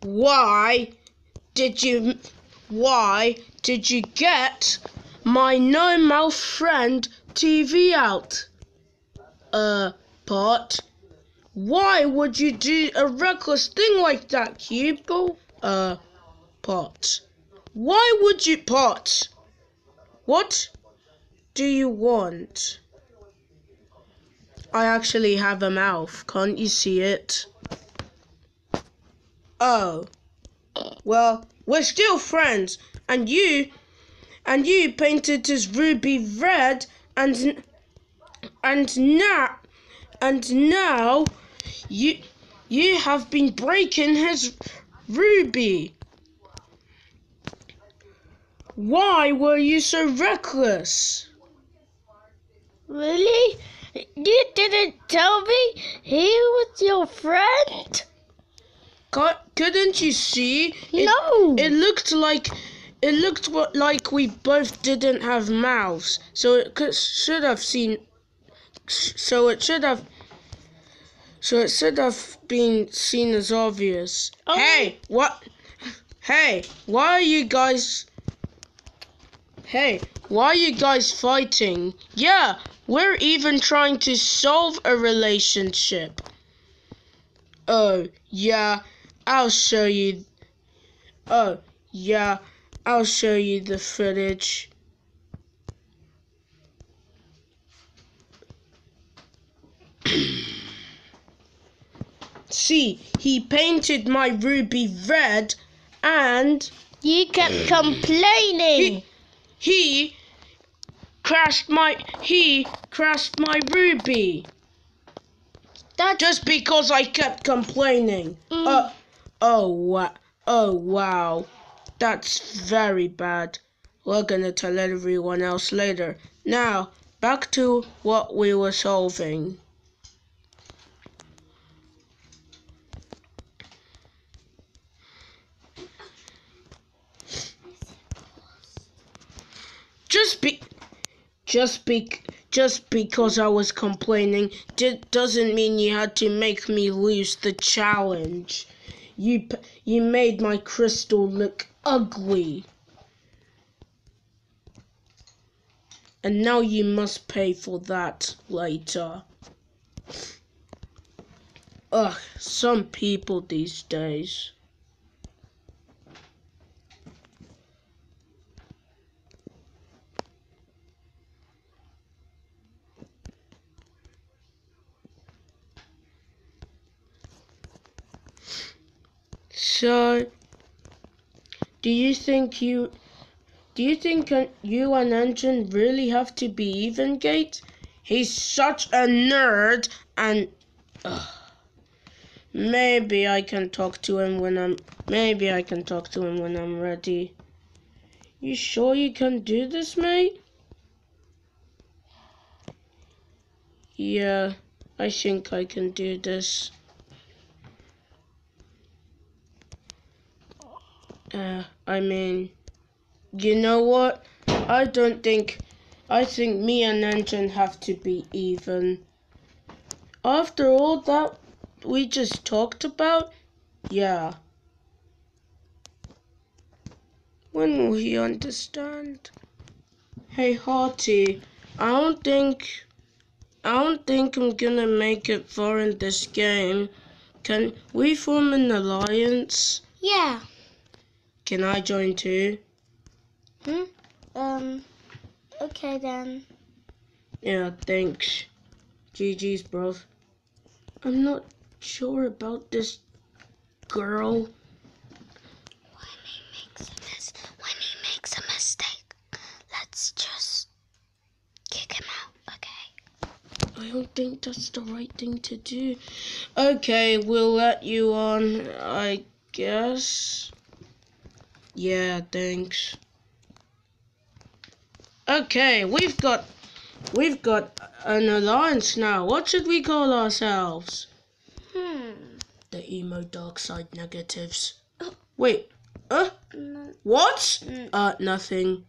Why did you why did you get my no mouth friend TV out? Uh, Pot. Why would you do a reckless thing like that? Go. Uh, Pot. Why would you, Pot? What do you want? I actually have a mouth. Can't you see it? Oh. Well, we're still friends. And you and you painted his ruby red and and now and now you you have been breaking his ruby. Why were you so reckless? Really? You didn't tell me he was your friend? Couldn't you see? It, no. It looked like it looked like we both didn't have mouths, so it could, should have seen. So it should have. So it should have been seen as obvious. Oh. Hey, what? Hey, why are you guys? Hey, why are you guys fighting? Yeah, we're even trying to solve a relationship. Oh, yeah, I'll show you. Oh, yeah, I'll show you the footage. See, he painted my ruby red and You kept complaining. he he crashed my he crashed my ruby That's just because I kept complaining. Mm. Uh, oh wow, oh wow, that's very bad. We're gonna tell everyone else later. Now back to what we were solving. Just be, just be, just because I was complaining doesn't mean you had to make me lose the challenge. You, you made my crystal look ugly. And now you must pay for that later. Ugh, some people these days. So, do you think you do you think uh, you and Engine really have to be even, Gate? He's such a nerd, and ugh. maybe I can talk to him when I'm maybe I can talk to him when I'm ready. You sure you can do this, mate? Yeah, I think I can do this. Uh, I mean, you know what? I don't think. I think me and Engine have to be even. After all that we just talked about, yeah. When will he understand? Hey, Hearty, I don't think. I don't think I'm gonna make it far in this game. Can we form an alliance? yeah. Can I join too? Hmm. Um. Okay then. Yeah, thanks. GG's, bro. I'm not sure about this girl. When he makes a mis- when he makes a mistake, let's just kick him out. Okay. I don't think that's the right thing to do. Okay, we'll let you on, I guess. Yeah, thanks. Okay, we've got we've got an alliance now. What should we call ourselves? Hmm. The emo dark side negatives. Wait, uh, No. what? Mm. Uh, nothing.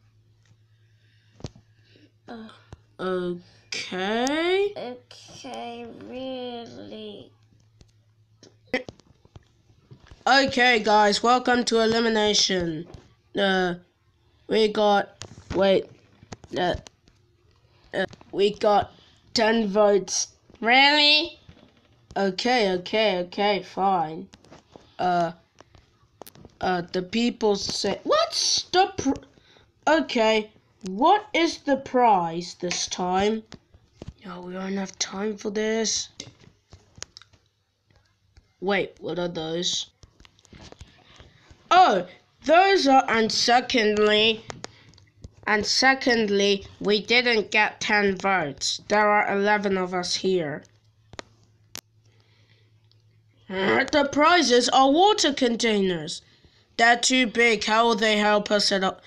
Uh, Okay. okay. Really. Okay, guys, welcome to elimination. Uh, we got wait, uh, uh, we got ten votes. Really? Okay, okay, okay, fine. Uh, uh, the people say what's the pr- okay? What is the prize this time? No, we don't have time for this. Wait, what are those? Oh, those are, and secondly, and secondly, we didn't get 10 votes. There are 11 of us here. Uh, The prizes are water containers. They're too big. How will they help us at all?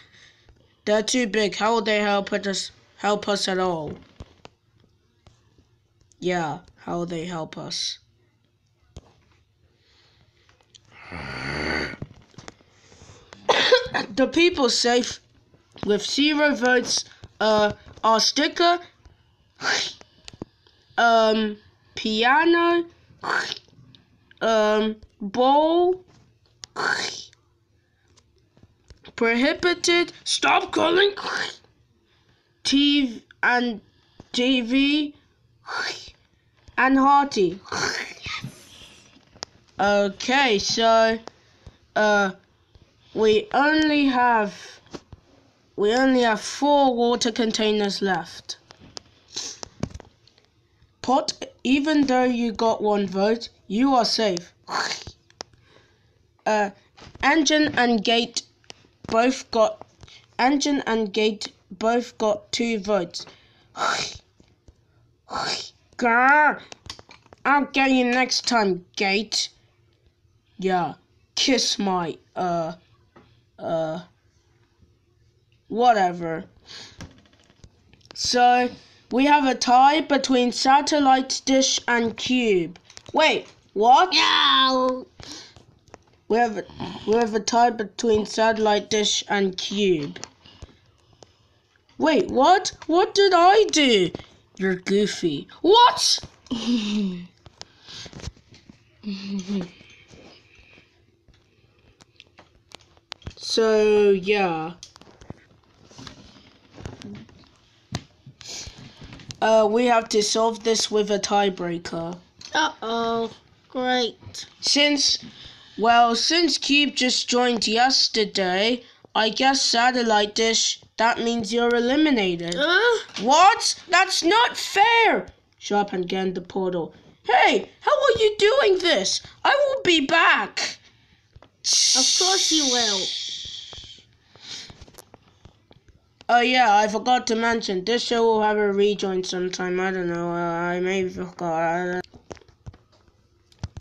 They're too big. How will they help us help us at all? Yeah, how will they help us? The people safe with zero votes uh are sticker um piano um bowl prohibited stop calling TV and TV and hearty okay so uh we only have we only have four water containers left. Pot, even though you got one vote, you are safe. Uh, engine and gate both got engine and gate both got two votes. Grr. I'll get you next time, gate. Yeah, kiss my uh uh whatever. So we have a tie between satellite dish and cube. Wait, what? No. We have a, we have a tie between satellite dish and cube. Wait, what? What did I do? You're goofy. What? so yeah. Uh, we have to solve this with a tiebreaker. Uh oh. Great. Since, well, since Cube just joined yesterday, I guess Satellite Dish, that means you're eliminated. Uh, What? That's not fair! Shut up and get in the portal. Hey, how are you doing this? I will be back. of course you will. Oh yeah, I forgot to mention this show will have a rejoin sometime. I don't know. Uh, I maybe forgot.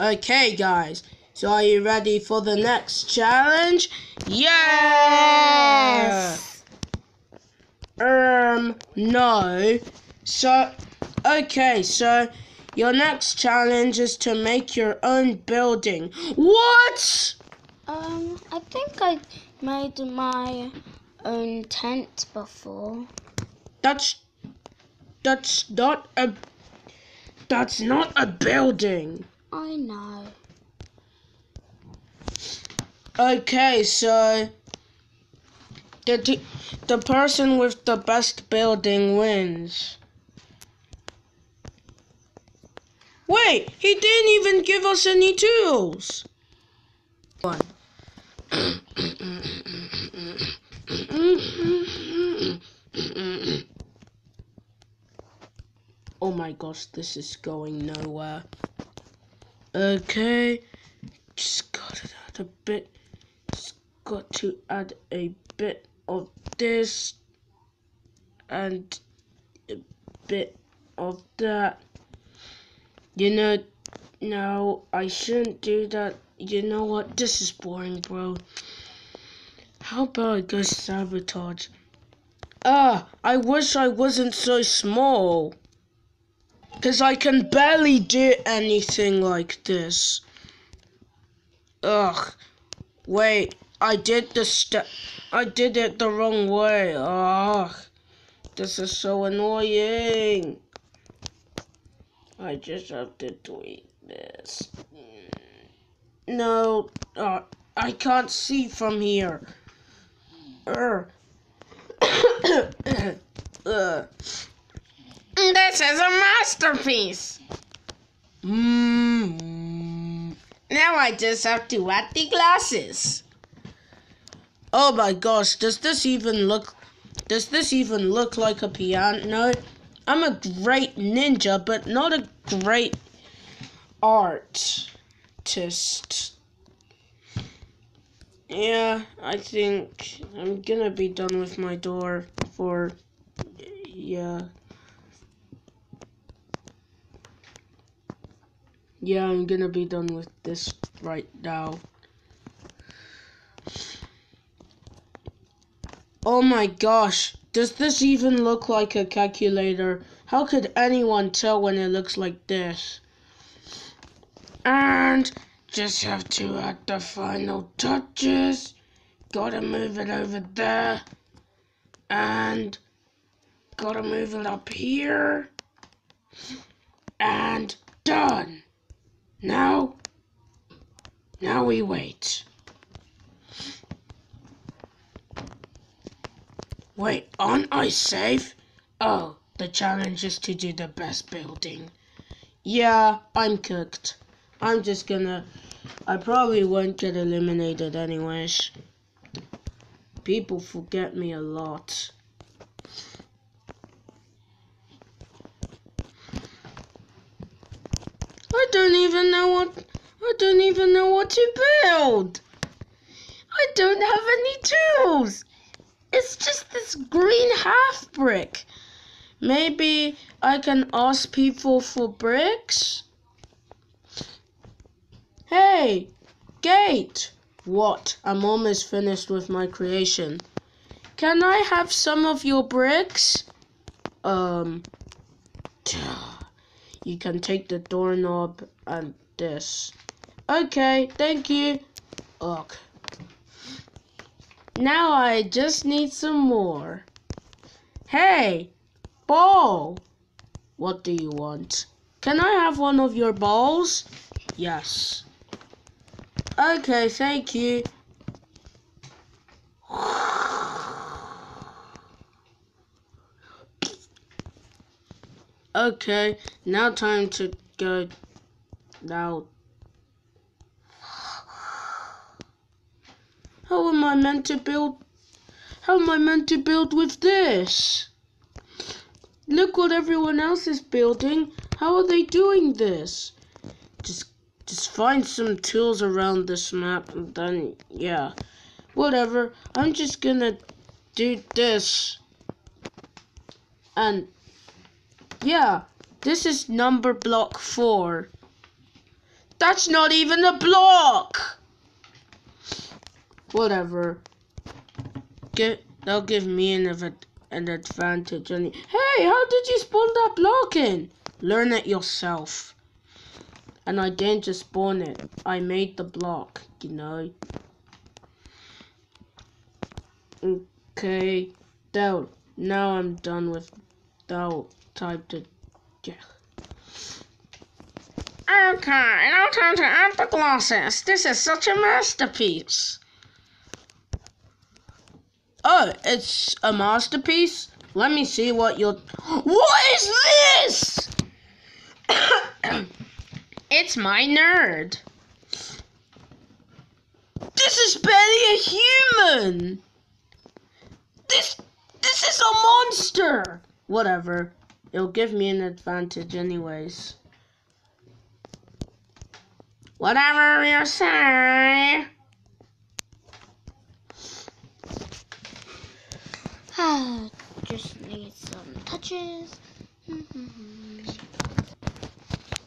Okay, guys. So are you ready for the next challenge? Yes. Um, no. So, okay. So your next challenge is to make your own building. What? Um, I think I made my own tent before. That's that's not a that's not a building. I know. Okay, so the the person with the best building wins. Wait, he didn't even give us any tools. One. Oh my gosh, this is going nowhere. Okay, just gotta add a bit. Just got to add a bit of this and a bit of that. You know, no, I shouldn't do that. You know what? This is boring, bro. How about I go sabotage? Ah, I wish I wasn't so small. Because I can barely do anything like this. Ugh. Wait, I did the step. I did it the wrong way. Ugh. This is so annoying. I just have to tweak this. No, uh, I can't see from here. Er. This is a masterpiece. Mm. Now I just have to add the glasses. Oh my gosh, does this even look does this even look like a piano? I'm a great ninja, but not a great artist. Yeah, I think I'm gonna be done with my door for yeah. Yeah, I'm gonna be done with this right now. Oh my gosh, does this even look like a calculator? How could anyone tell when it looks like this? And just have to add the final touches. Gotta move it over there. And gotta move it up here. And done. Now, now we wait. Wait, aren't I safe? Oh, the challenge is to do the best building. Yeah, I'm cooked. I'm just gonna. I probably won't get eliminated anyways. People forget me a lot. I don't even know what. I don't even know what to build. I don't have any tools. It's just this green half brick. Maybe I can ask people for bricks? Hey, gate! What? I'm almost finished with my creation. Can I have some of your bricks? Um, you can take the doorknob and this. Okay, thank you. Ugh. Now I just need some more. Hey, ball. What do you want? Can I have one of your balls? Yes. Okay, thank you. Okay, now time to go. Now. How am I meant to build? How am I meant to build with this? Look what everyone else is building. How are they doing this? Just find some tools around this map and then yeah. Whatever. I'm just gonna do this. And yeah, this is number block four. That's not even a block! Whatever. Get, that'll give me an, an advantage. Any- hey, how did you spawn that block in? Learn it yourself. And I didn't just spawn it. I made the block, you know. Okay. Now, now I'm done with that type to yeah. Okay, now time to add the glasses. This is such a masterpiece. Oh, it's a masterpiece? Let me see what you're What is this? It's my nerd. This is barely a human. This this is a monster. Whatever. It'll give me an advantage anyways. Whatever you say. Ah, just need some touches.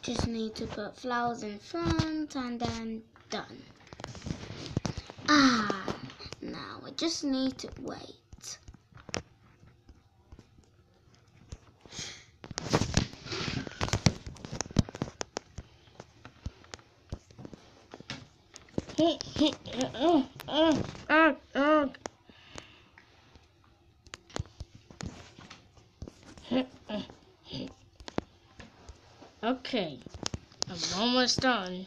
just need to put flowers in front and then done. Ah, now I just need to wait. Uh, uh, uh, Okay, I'm almost done.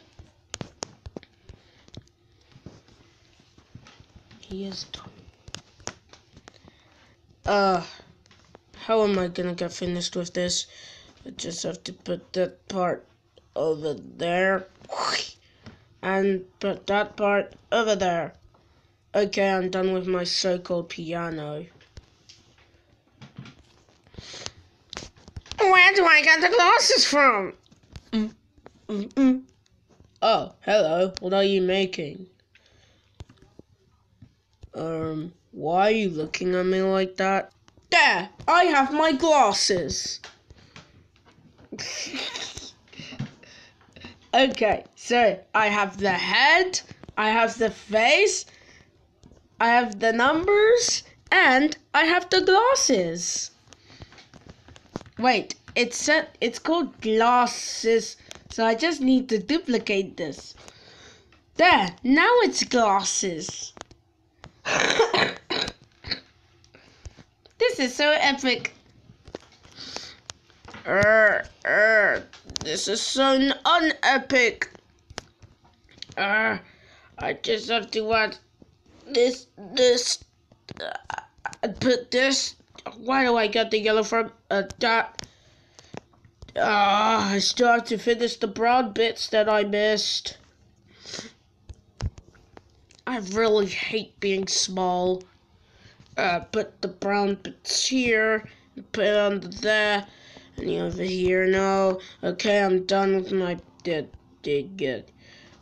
He is done. Uh, how am I gonna get finished with this? I just have to put that part over there. And put that part over there. Okay, I'm done with my so-called piano. Do I got the glasses from? Mm-mm. Oh, hello. What are you making? Um, why are you looking at me like that? There, I have my glasses. okay, so I have the head, I have the face, I have the numbers, and I have the glasses. Wait, it's set, it's called glasses, so I just need to duplicate this. There, now it's glasses. this is so epic. Er, er, this is so unepic. Er, I just have to add this, this, uh, put this. Why do I get the yellow from uh, that? Ah, I still have to finish the brown bits that I missed. I really hate being small. Uh, put the brown bits here, put it under there, and over here. No, okay, I'm done with my did did good.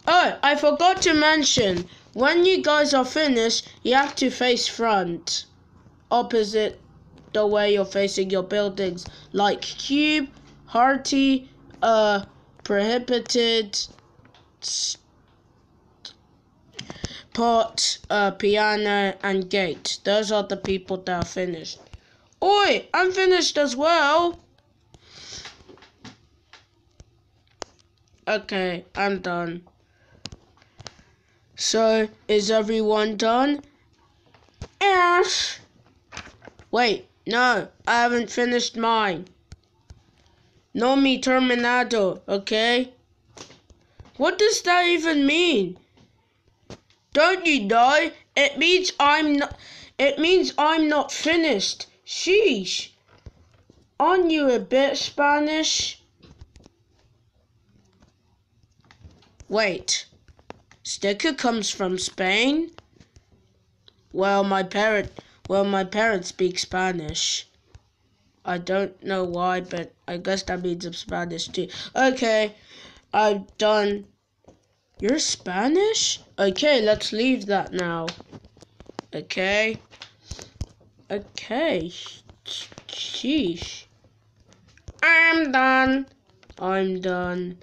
Oh, I forgot to mention. When you guys are finished, you have to face front, opposite the way you're facing your buildings, like cube, hearty, uh, prohibited, pot, uh, piano, and gate. Those are the people that are finished. Oi, I'm finished as well. Okay, I'm done. So, is everyone done? Yes. Wait, no, I haven't finished mine. No me terminado, okay? What does that even mean? Don't you know? It means I'm not it means I'm not finished. Sheesh. Aren't you a bit Spanish? Wait. Sticker comes from Spain? Well, my parent well, my parents speak Spanish. I don't know why, but I guess that means I'm Spanish too. Okay, I'm done. You're Spanish? Okay, let's leave that now. Okay. Okay. Sheesh. I'm done. I'm done.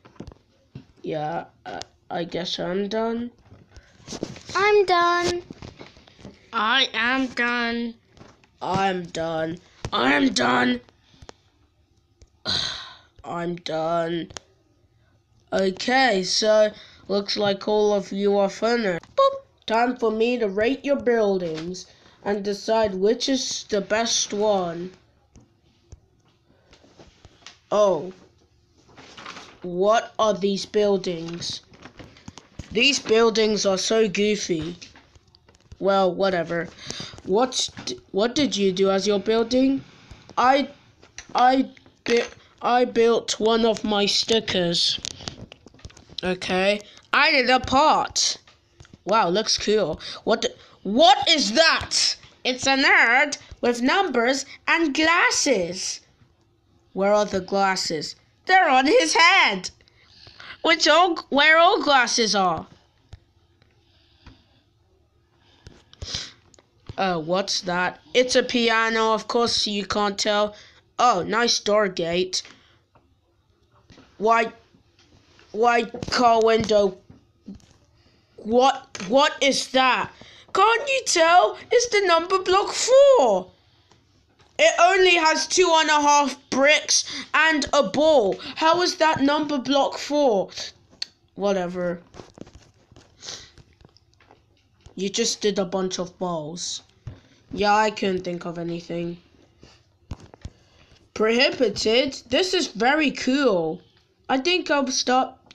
Yeah, uh, I guess I'm done. I'm done. I am done. I'm done. I'm done. I'm done. Okay, so looks like all of you are finished. Boop. Time for me to rate your buildings and decide which is the best one. Oh. What are these buildings? These buildings are so goofy. Well, whatever. What what did you do as your building? I I bi- I built one of my stickers. Okay. I did a pot. Wow, looks cool. What what is that? It's a nerd with numbers and glasses. Where are the glasses? They're on his head. Which all where all glasses are. Oh, what's that? It's a piano, of course you can't tell. Oh, nice door gate. White white car window. What what is that? Can't you tell? It's the number block four. It only has two and a half bricks and a ball. How is that number block four? Whatever. You just did a bunch of balls. Yeah, I couldn't think of anything. Prohibited? This is very cool. I think I'll stop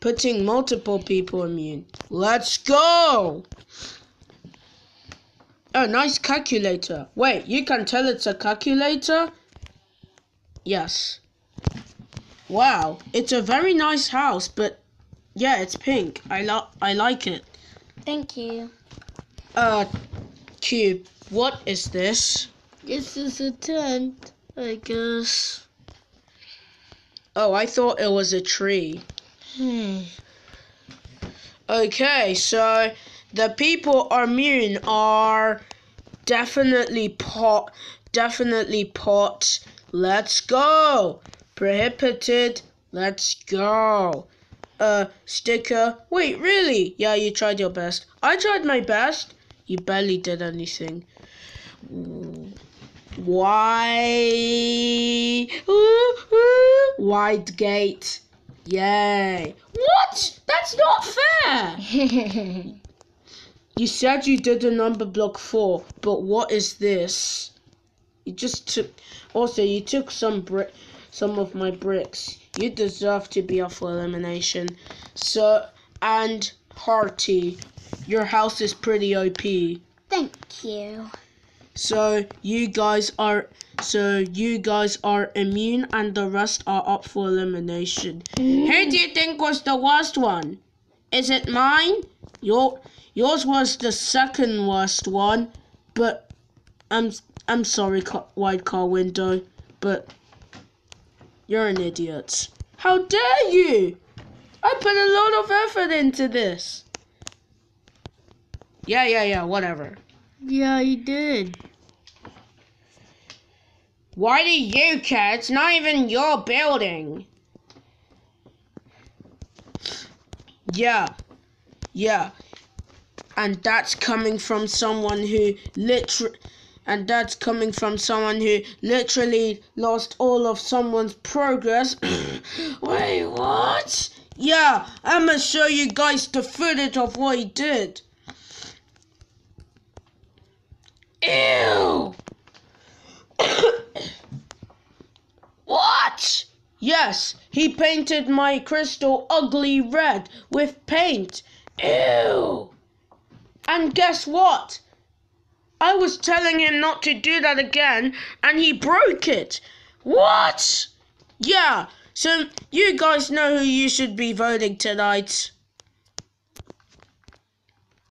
putting multiple people immune. Let's go! Oh, nice calculator. Wait, you can tell it's a calculator? Yes. Wow, it's a very nice house, but yeah, it's pink. I lo- I like it. Thank you. Uh, Cube, what is this? This is a tent, I guess. Oh, I thought it was a tree. Hmm. Okay, so the people are immune are definitely pot, definitely pot. Let's go. Prohibited. Let's go. Uh, sticker. Wait, really? Yeah, you tried your best. I tried my best. You barely did anything. Why? Wide gate. Yay. What? That's not fair. You said you did a number block four, but what is this? You just took. Also, you took some brick, some of my bricks. You deserve to be up for elimination. So, and Hearty, your house is pretty OP. Thank you. So you guys are. So you guys are immune, and the rest are up for elimination. Who do you think was the worst one? Is it mine? Your yours was the second worst one, but I'm I'm sorry, wide car window, but you're an idiot. How dare you? I put a lot of effort into this. Yeah, yeah, yeah. Whatever. Yeah, you did. Why do you care? It's not even your building. Yeah. Yeah. And that's coming from someone who literally and that's coming from someone who literally lost all of someone's progress. Wait, what? Yeah, I'm gonna show you guys the footage of what he did. Ew! what? Yes, he painted my crystal ugly red with paint. Ew! And guess what? I was telling him not to do that again, and he broke it. What? Yeah, so you guys know who you should be voting tonight.